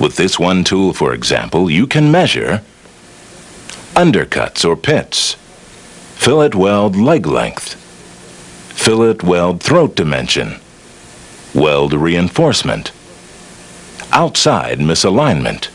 With this one tool, for example, you can measure undercuts or pits, fillet weld leg length, fillet weld throat dimension, weld reinforcement, outside misalignment,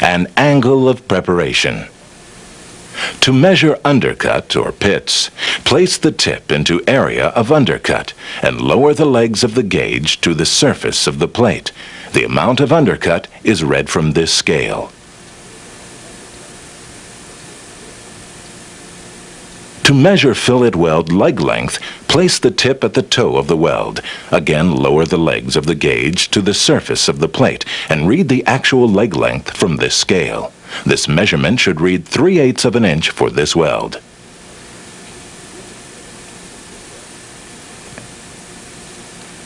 and angle of preparation. To measure undercut or pits, place the tip into area of undercut and lower the legs of the gauge to the surface of the plate. The amount of undercut is read from this scale. To measure fillet weld leg length, place the tip at the toe of the weld. Again, lower the legs of the gauge to the surface of the plate and read the actual leg length from this scale. This measurement should read 3 eighths of an inch for this weld.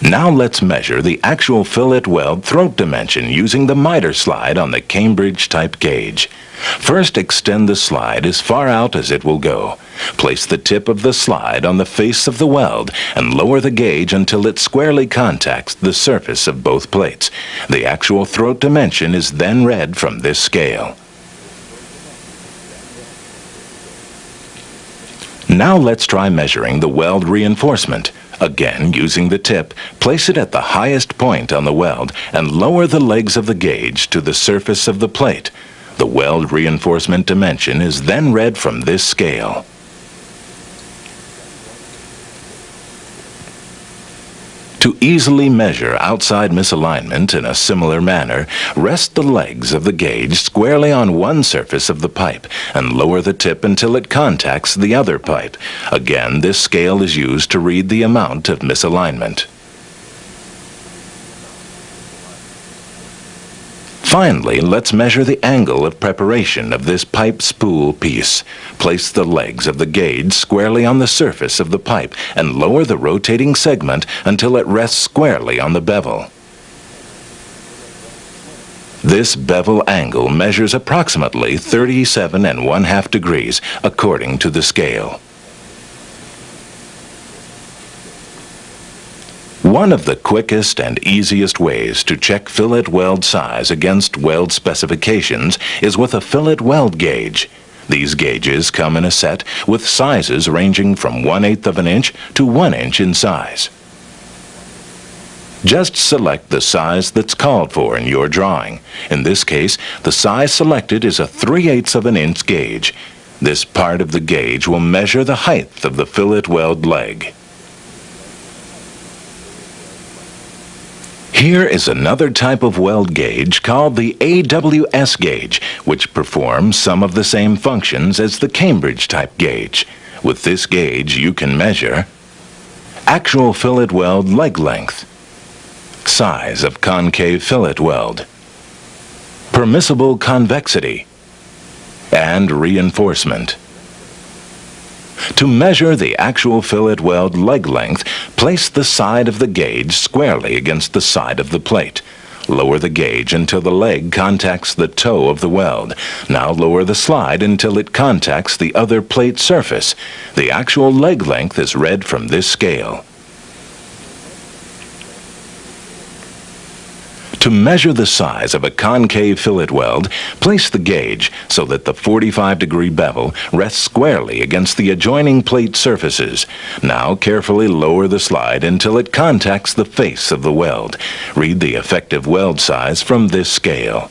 Now let's measure the actual fillet weld throat dimension using the miter slide on the Cambridge type gauge. First extend the slide as far out as it will go. Place the tip of the slide on the face of the weld and lower the gauge until it squarely contacts the surface of both plates. The actual throat dimension is then read from this scale. Now let's try measuring the weld reinforcement. Again, using the tip, place it at the highest point on the weld and lower the legs of the gauge to the surface of the plate. The weld reinforcement dimension is then read from this scale. To easily measure outside misalignment in a similar manner, rest the legs of the gauge squarely on one surface of the pipe and lower the tip until it contacts the other pipe. Again, this scale is used to read the amount of misalignment. Finally, let's measure the angle of preparation of this pipe spool piece. Place the legs of the gauge squarely on the surface of the pipe and lower the rotating segment until it rests squarely on the bevel. This bevel angle measures approximately 37 and 1 half degrees according to the scale. One of the quickest and easiest ways to check fillet weld size against weld specifications is with a fillet weld gauge. These gauges come in a set with sizes ranging from 1 8th of an inch to 1 inch in size. Just select the size that's called for in your drawing. In this case, the size selected is a 3 eighths of an inch gauge. This part of the gauge will measure the height of the fillet weld leg. Here is another type of weld gauge called the AWS gauge, which performs some of the same functions as the Cambridge type gauge. With this gauge, you can measure actual fillet weld leg length, size of concave fillet weld, permissible convexity, and reinforcement. To measure the actual fillet weld leg length, place the side of the gauge squarely against the side of the plate. Lower the gauge until the leg contacts the toe of the weld. Now lower the slide until it contacts the other plate surface. The actual leg length is read from this scale. To measure the size of a concave fillet weld, place the gauge so that the 45 degree bevel rests squarely against the adjoining plate surfaces. Now carefully lower the slide until it contacts the face of the weld. Read the effective weld size from this scale.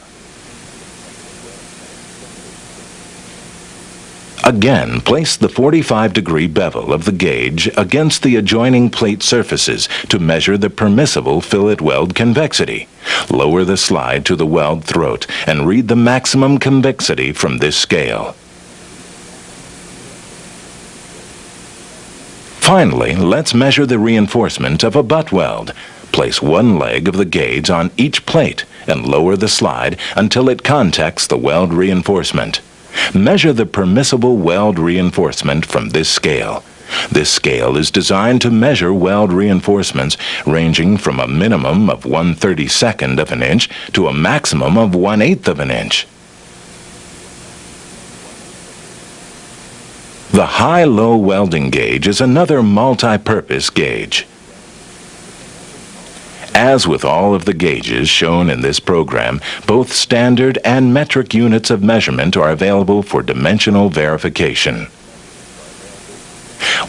Again, place the 45 degree bevel of the gauge against the adjoining plate surfaces to measure the permissible fillet weld convexity. Lower the slide to the weld throat and read the maximum convexity from this scale. Finally, let's measure the reinforcement of a butt weld. Place one leg of the gauge on each plate and lower the slide until it contacts the weld reinforcement. Measure the permissible weld reinforcement from this scale. This scale is designed to measure weld reinforcements ranging from a minimum of 1 32nd of an inch to a maximum of 1 8th of an inch. The high-low welding gauge is another multi-purpose gauge. As with all of the gauges shown in this program, both standard and metric units of measurement are available for dimensional verification.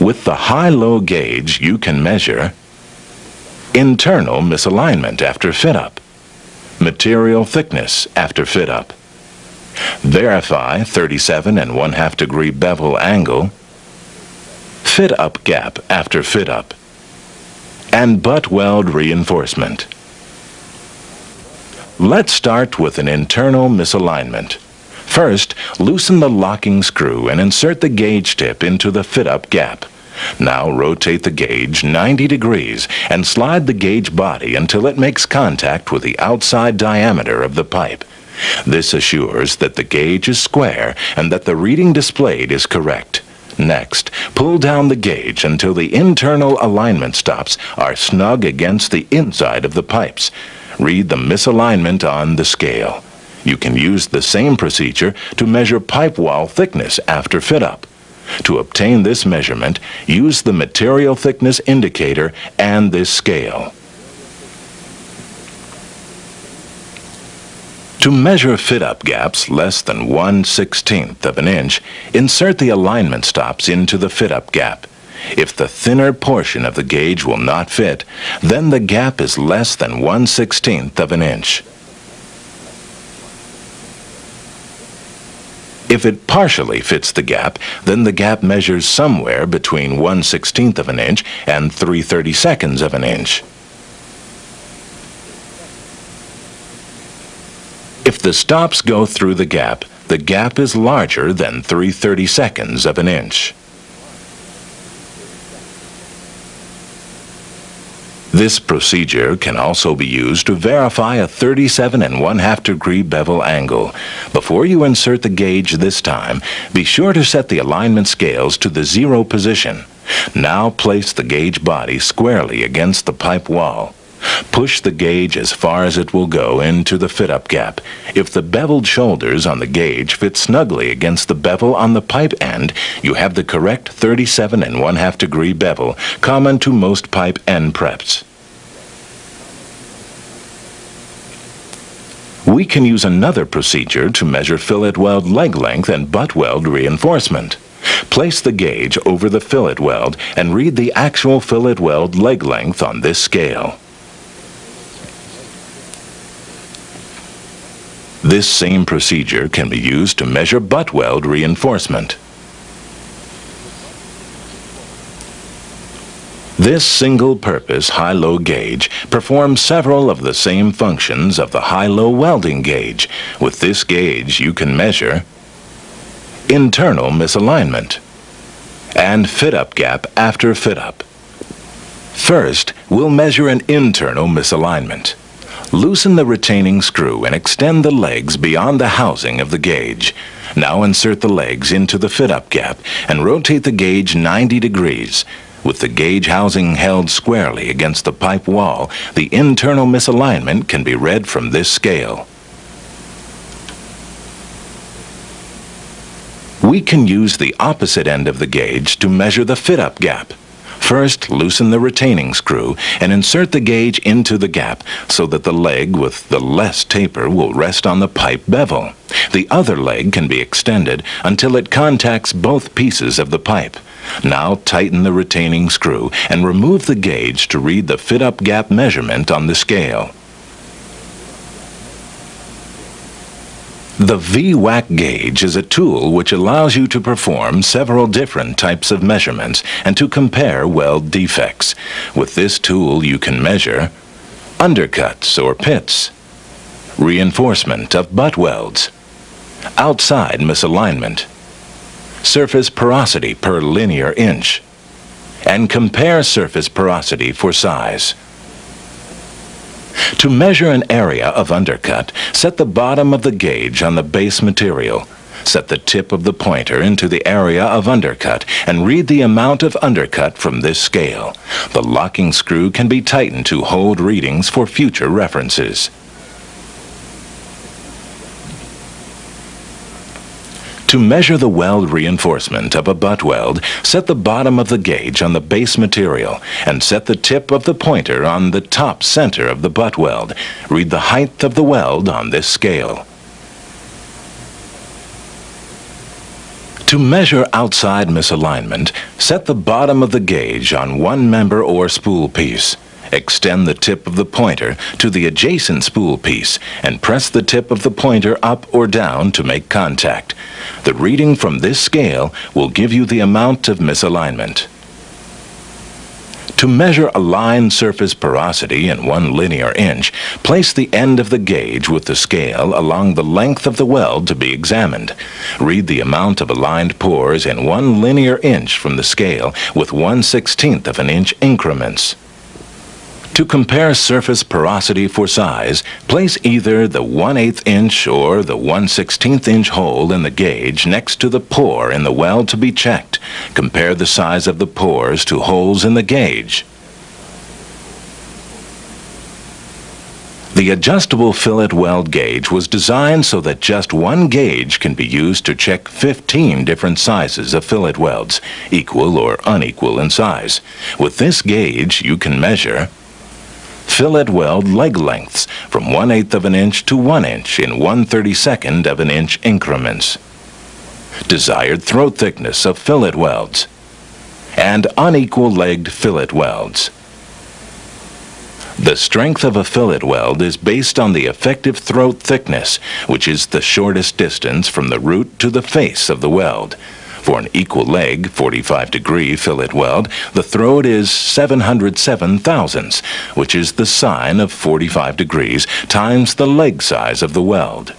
With the high-low gauge, you can measure internal misalignment after fit-up, material thickness after fit-up, verify 37 and 1 half degree bevel angle, fit-up gap after fit-up, and butt weld reinforcement. Let's start with an internal misalignment. First, loosen the locking screw and insert the gauge tip into the fit-up gap. Now rotate the gauge 90 degrees and slide the gauge body until it makes contact with the outside diameter of the pipe. This assures that the gauge is square and that the reading displayed is correct. Next, pull down the gauge until the internal alignment stops are snug against the inside of the pipes. Read the misalignment on the scale. You can use the same procedure to measure pipe wall thickness after fit-up. To obtain this measurement, use the material thickness indicator and this scale. To measure fit-up gaps less than 1 16th of an inch, insert the alignment stops into the fit-up gap. If the thinner portion of the gauge will not fit, then the gap is less than 1 16th of an inch. If it partially fits the gap, then the gap measures somewhere between 1 16th of an inch and 3 32nds of an inch. If the stops go through the gap, the gap is larger than 3 32nds of an inch. This procedure can also be used to verify a 37 and 1 half degree bevel angle. Before you insert the gauge this time, be sure to set the alignment scales to the zero position. Now place the gauge body squarely against the pipe wall. Push the gauge as far as it will go into the fit-up gap. If the beveled shoulders on the gauge fit snugly against the bevel on the pipe end, you have the correct 37 and 1 half degree bevel, common to most pipe end preps. We can use another procedure to measure fillet weld leg length and butt weld reinforcement. Place the gauge over the fillet weld and read the actual fillet weld leg length on this scale. This same procedure can be used to measure butt weld reinforcement. This single-purpose high-low gauge performs several of the same functions of the high-low welding gauge. With this gauge, you can measure internal misalignment and fit-up gap after fit-up. First, we'll measure an internal misalignment. Loosen the retaining screw and extend the legs beyond the housing of the gauge. Now insert the legs into the fit-up gap and rotate the gauge 90 degrees. With the gauge housing held squarely against the pipe wall, the internal misalignment can be read from this scale. We can use the opposite end of the gauge to measure the fit-up gap. First, loosen the retaining screw and insert the gauge into the gap so that the leg with the less taper will rest on the pipe bevel. The other leg can be extended until it contacts both pieces of the pipe. Now tighten the retaining screw and remove the gauge to read the fit-up gap measurement on the scale. The VWAC gauge is a tool which allows you to perform several different types of measurements and to compare weld defects. With this tool you can measure undercuts or pits, reinforcement of butt welds, outside misalignment, surface porosity per linear inch, and compare surface porosity for size. To measure an area of undercut, set the bottom of the gauge on the base material. Set the tip of the pointer into the area of undercut and read the amount of undercut from this scale. The locking screw can be tightened to hold readings for future references. To measure the weld reinforcement of a butt weld, set the bottom of the gauge on the base material and set the tip of the pointer on the top center of the butt weld. Read the height of the weld on this scale. To measure outside misalignment, set the bottom of the gauge on one member or spool piece. Extend the tip of the pointer to the adjacent spool piece and press the tip of the pointer up or down to make contact. The reading from this scale will give you the amount of misalignment. To measure a line surface porosity in one linear inch, place the end of the gauge with the scale along the length of the weld to be examined. Read the amount of aligned pores in one linear inch from the scale with 1 16th of an inch increments. To compare surface porosity for size, place either the 1 8 inch or the 1 16th inch hole in the gauge next to the pore in the weld to be checked. Compare the size of the pores to holes in the gauge. The adjustable fillet weld gauge was designed so that just one gauge can be used to check 15 different sizes of fillet welds, equal or unequal in size. With this gauge, you can measure fillet weld leg lengths from 1 8th of an inch to 1 inch in 1 32nd of an inch increments. Desired throat thickness of fillet welds. And unequal legged fillet welds. The strength of a fillet weld is based on the effective throat thickness, which is the shortest distance from the root to the face of the weld. For an equal leg, 45 degree fillet weld, the throat is 707 thousandths, which is the sine of 45 degrees times the leg size of the weld.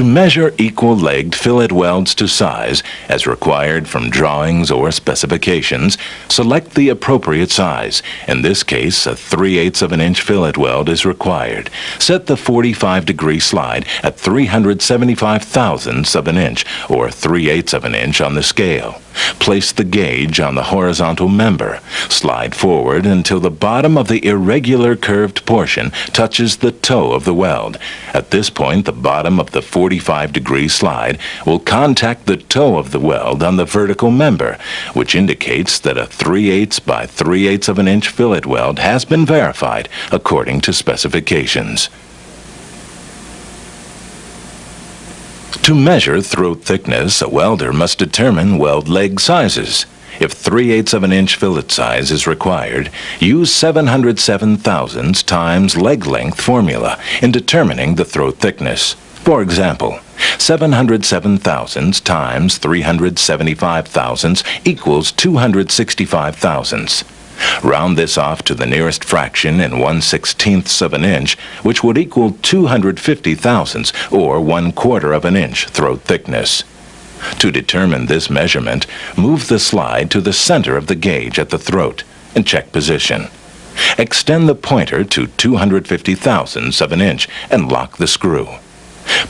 To measure equal-legged fillet welds to size, as required from drawings or specifications, select the appropriate size. In this case, a 3 8 of an inch fillet weld is required. Set the 45 degree slide at 375 thousandths of an inch, or 3 8 of an inch on the scale. Place the gauge on the horizontal member. Slide forward until the bottom of the irregular curved portion touches the toe of the weld. At this point, the bottom of the 45 degree slide will contact the toe of the weld on the vertical member, which indicates that a 3 8 by 3 8 of an inch fillet weld has been verified according to specifications. To measure throat thickness, a welder must determine weld leg sizes. If 3 eighths of an inch fillet size is required, use 707 thousandths times leg length formula in determining the throat thickness. For example, 707 thousandths times 375 thousandths equals 265 thousandths. Round this off to the nearest fraction in 1 16ths of an inch, which would equal 250 thousandths, or 1 quarter of an inch throat thickness. To determine this measurement, move the slide to the center of the gauge at the throat and check position. Extend the pointer to 250 thousandths of an inch and lock the screw.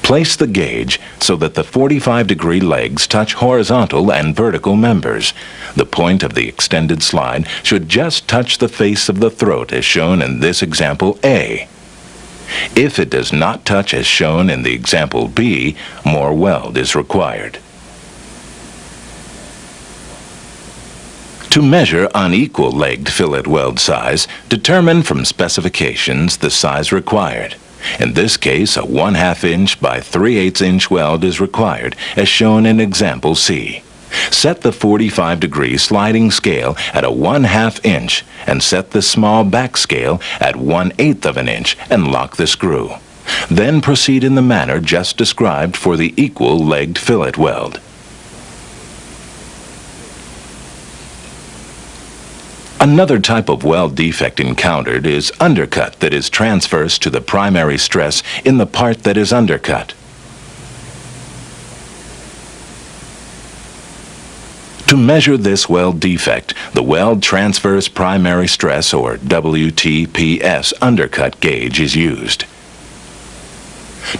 Place the gauge so that the 45 degree legs touch horizontal and vertical members. The point of the extended slide should just touch the face of the throat as shown in this example A. If it does not touch as shown in the example B, more weld is required. To measure unequal-legged fillet weld size, determine from specifications the size required. In this case, a 1 2 inch by 3 8 inch weld is required, as shown in example C. Set the 45 degree sliding scale at a 1 2 inch and set the small back scale at 1 8 of an inch and lock the screw. Then proceed in the manner just described for the equal-legged fillet weld. Another type of weld defect encountered is undercut that is transverse to the primary stress in the part that is undercut. To measure this weld defect, the Weld Transverse Primary Stress, or WTPS, undercut gauge is used.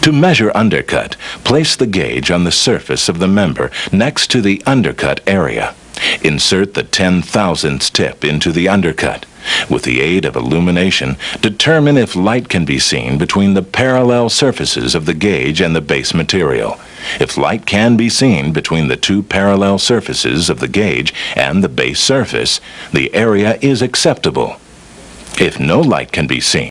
To measure undercut, place the gauge on the surface of the member next to the undercut area. Insert the 10 thousandths tip into the undercut. With the aid of illumination, determine if light can be seen between the parallel surfaces of the gauge and the base material. If light can be seen between the two parallel surfaces of the gauge and the base surface, the area is acceptable. If no light can be seen,